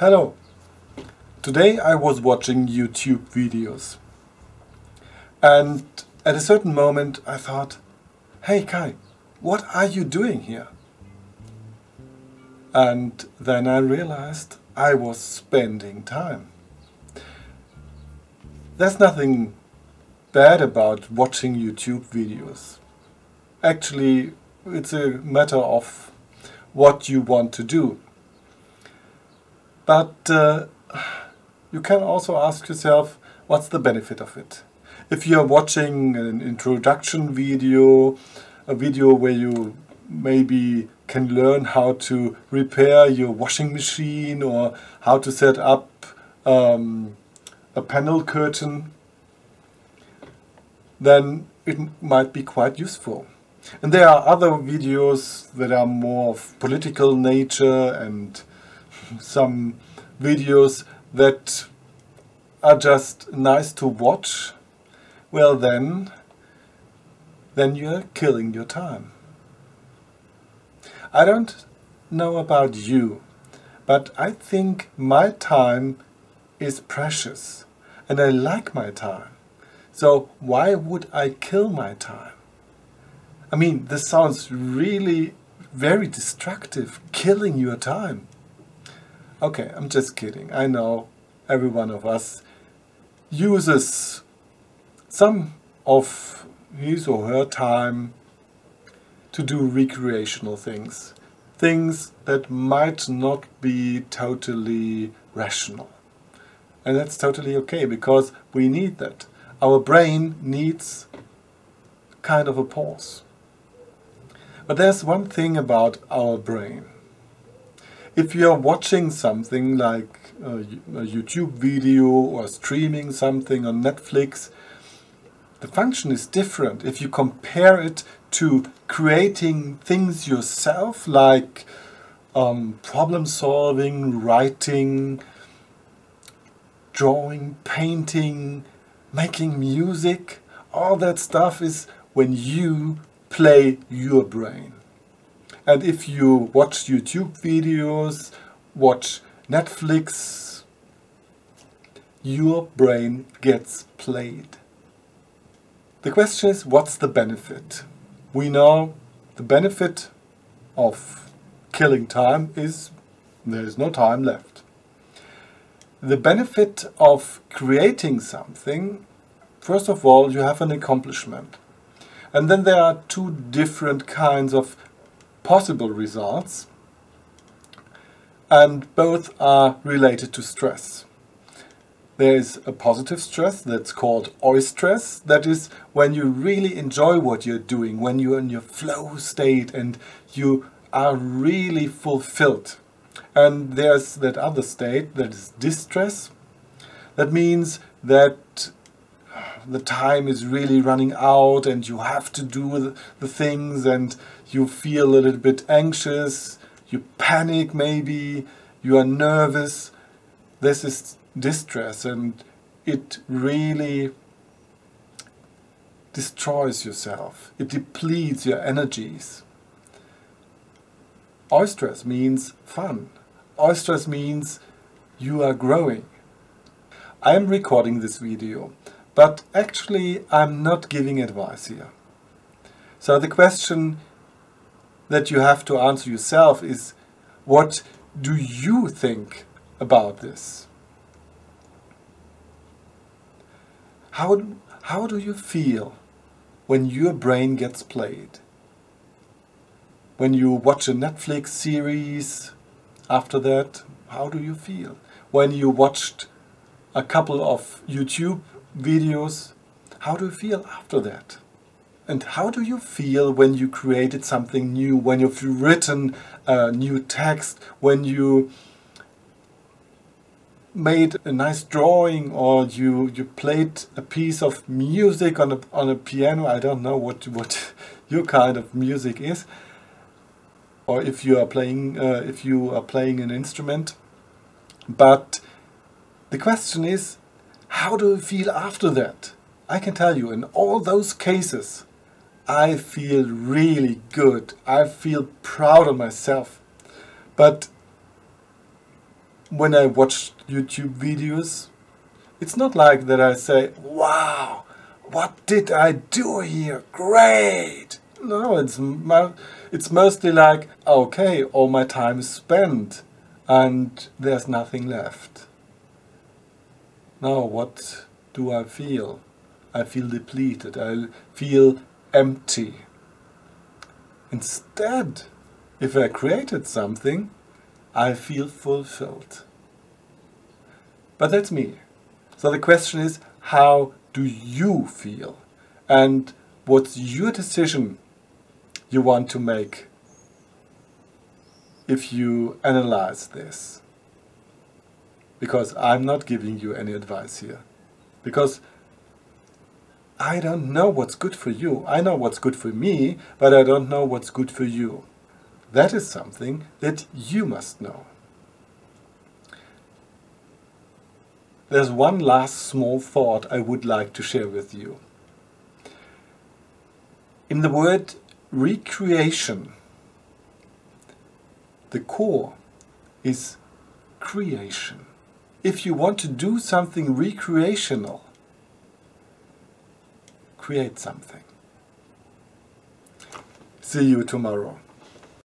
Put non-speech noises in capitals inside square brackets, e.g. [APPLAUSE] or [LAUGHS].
Hello. Today I was watching YouTube videos and at a certain moment I thought, hey Kai, what are you doing here? And then I realized I was spending time. There's nothing bad about watching YouTube videos. Actually, it's a matter of what you want to do. But uh, you can also ask yourself, what's the benefit of it? If you're watching an introduction video, a video where you maybe can learn how to repair your washing machine or how to set up um, a panel curtain, then it might be quite useful. And there are other videos that are more of political nature and some videos that are just nice to watch, well then, then you're killing your time. I don't know about you, but I think my time is precious and I like my time. So why would I kill my time? I mean, this sounds really very destructive, killing your time. Okay, I'm just kidding. I know every one of us uses some of his or her time to do recreational things. Things that might not be totally rational. And that's totally okay because we need that. Our brain needs kind of a pause. But there's one thing about our brain. If you're watching something like a, a YouTube video or streaming something on Netflix, the function is different. If you compare it to creating things yourself, like um, problem solving, writing, drawing, painting, making music, all that stuff is when you play your brain. And if you watch YouTube videos, watch Netflix, your brain gets played. The question is, what's the benefit? We know the benefit of killing time is there is no time left. The benefit of creating something, first of all, you have an accomplishment. And then there are two different kinds of possible results, and both are related to stress. There is a positive stress that's called eustress. That is when you really enjoy what you're doing, when you're in your flow state and you are really fulfilled. And there's that other state that is distress. That means that the time is really running out and you have to do the things and you feel a little bit anxious, you panic maybe, you are nervous. This is distress and it really destroys yourself. It depletes your energies. Eustress means fun. Eustress means you are growing. I am recording this video but actually, I'm not giving advice here. So the question that you have to answer yourself is, what do you think about this? How, how do you feel when your brain gets played? When you watch a Netflix series after that, how do you feel? When you watched a couple of YouTube videos. How do you feel after that? And how do you feel when you created something new, when you've written a new text, when you made a nice drawing or you, you played a piece of music on a, on a piano, I don't know what, what [LAUGHS] your kind of music is, or if you are playing, uh, if you are playing an instrument. But the question is, how do you feel after that? I can tell you, in all those cases, I feel really good. I feel proud of myself. But when I watch YouTube videos, it's not like that I say, wow, what did I do here? Great! No, it's, it's mostly like, okay, all my time is spent and there's nothing left. Now, what do I feel? I feel depleted. I feel empty. Instead, if I created something, I feel fulfilled. But that's me. So the question is, how do you feel? And what's your decision you want to make if you analyze this? Because I'm not giving you any advice here. Because I don't know what's good for you. I know what's good for me, but I don't know what's good for you. That is something that you must know. There's one last small thought I would like to share with you. In the word recreation, the core is creation. If you want to do something recreational, create something. See you tomorrow.